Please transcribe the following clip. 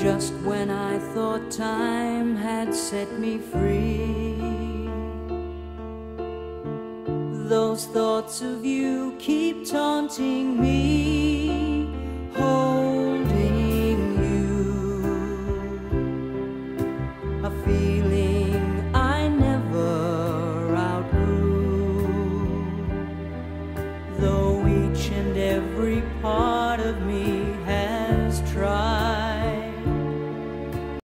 just when I thought time had set me free. Those thoughts of you keep taunting me, holding you. A feeling I never outgrew, though each and every part.